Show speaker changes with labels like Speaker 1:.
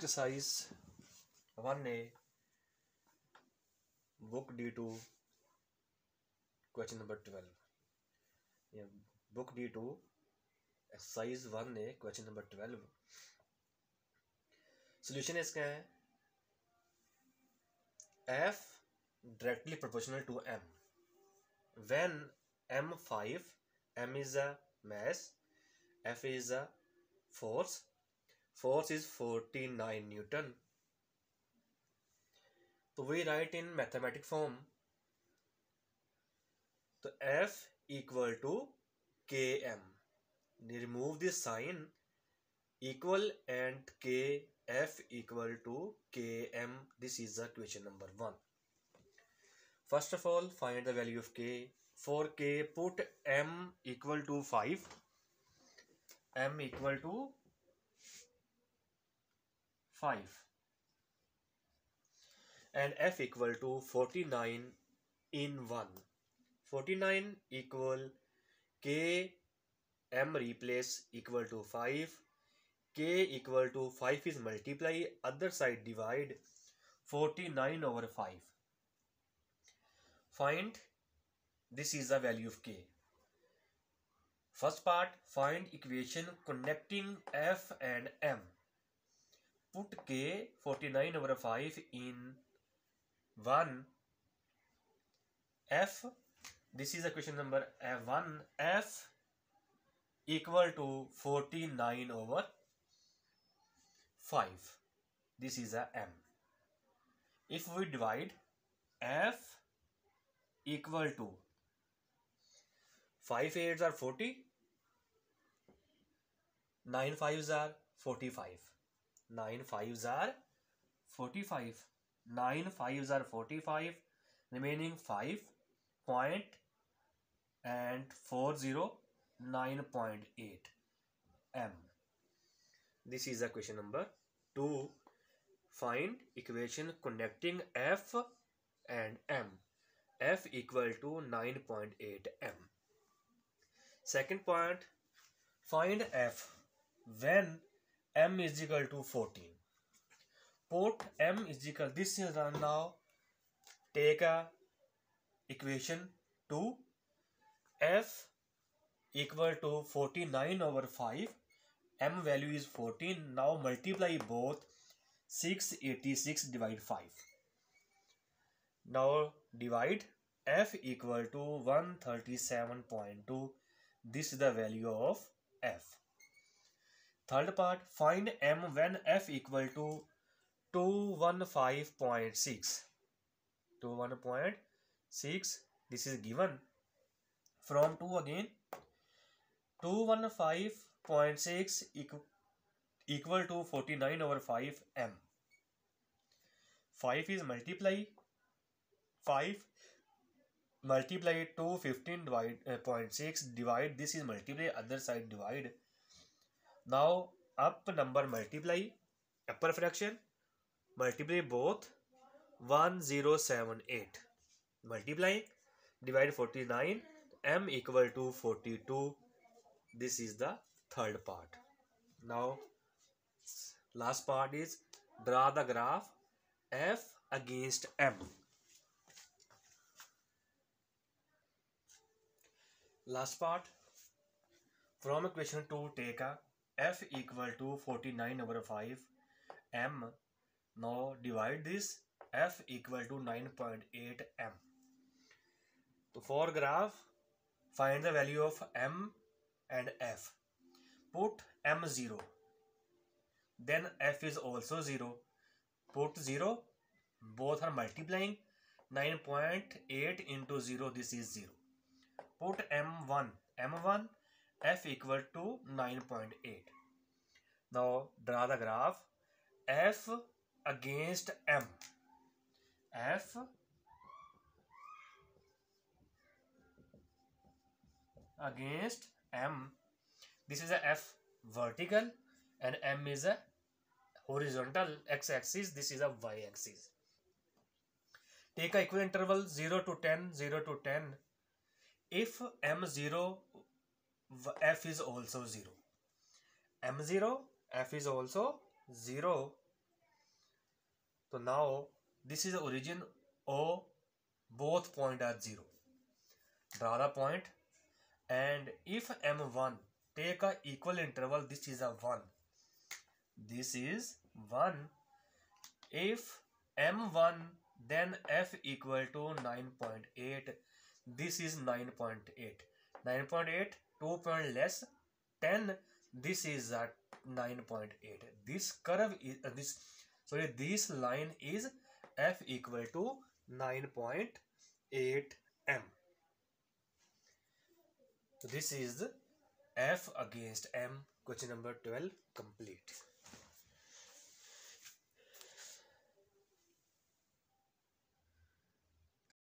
Speaker 1: Exercise one a book d two question number twelve book d two exercise one a question number twelve solution इसका है f directly proportional to m when m five m is a mass f is a force force is forty nine newton. तो we write in mathematic form तो f equal to k m remove this sign equal and k f equal to k m this is the question number one first of all find the value of k for k put m equal to five m equal to 5 and f equal to 49 in 1 49 equal k m replace equal to 5 k equal to 5 is multiply other side divide 49 over 5 find this is the value of k. First part find equation connecting f and m put k 49 over 5 in 1 f this is a question number f1 f equal to 49 over 5 this is a m. If we divide f equal to 5 8s are 40 9 5s are 45 9 5s are 45 9 5s are 45 remaining 5 point and 40 9.8 m. This is the question number 2 find equation connecting f and m. F equal to 9.8 m. Second point. Find f when m is equal to 14 put m is equal this is now take a equation 2 f equal to 49 over 5 m value is 14 now multiply both 686 divide 5 now divide f equal to 137.2 this is the value of f third part find m when f equal to 215.6 215.6 this is given. From 2 again 215.6 equal, equal to 49 over 5 m. 5 is multiply 5 multiply 2 15 divide uh, 0.6 divide this is multiply other side divide now up number multiply upper fraction multiply both one zero seven eight multiply divide forty nine m equal to forty two this is the third part now last part is draw the graph f against m last part from question to take a f equal to 49 over 5 m. Now divide this. F equal to 9.8 m. So for graph find the value of m and f. Put m 0 then f is also 0 put 0 both are multiplying. 9.8 into 0 this is 0 put m1 m1 f equal to 9.8 now draw the graph. F against m. F against m. This is a f vertical and m is a horizontal x-axis. This is a y-axis. Take a equal interval 0 to 10 0 to 10 if m0 f is also 0 m0 f is also 0 so now this is the origin o both point are 0 draw the point. And if m1 take a equal interval this is a 1 this is 1 if m1 then f equal to 9.8 this is 9.8 9.8 2 point less 10 this is at 9.8 this curve is uh, this sorry this line is f equal to 9.8 m so this is f against m question number 12 complete